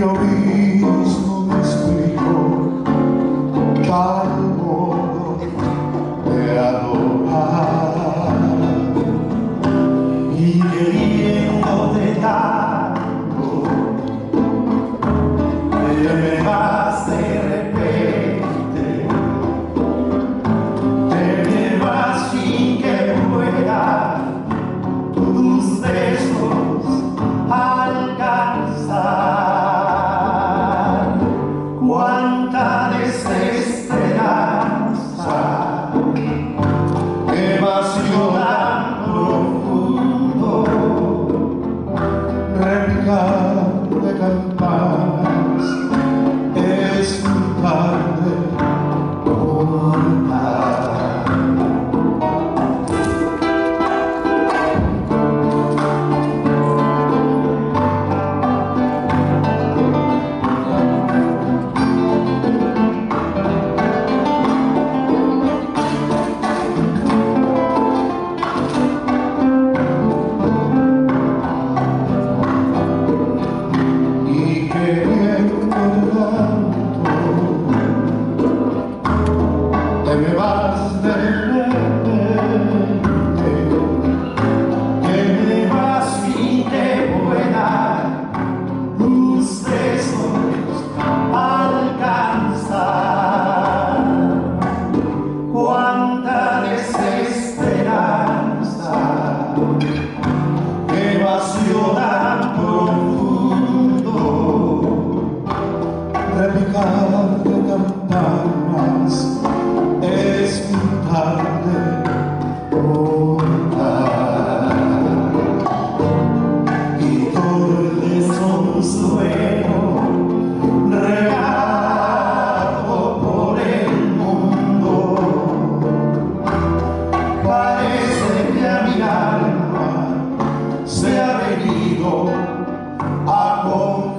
Yo, mi alma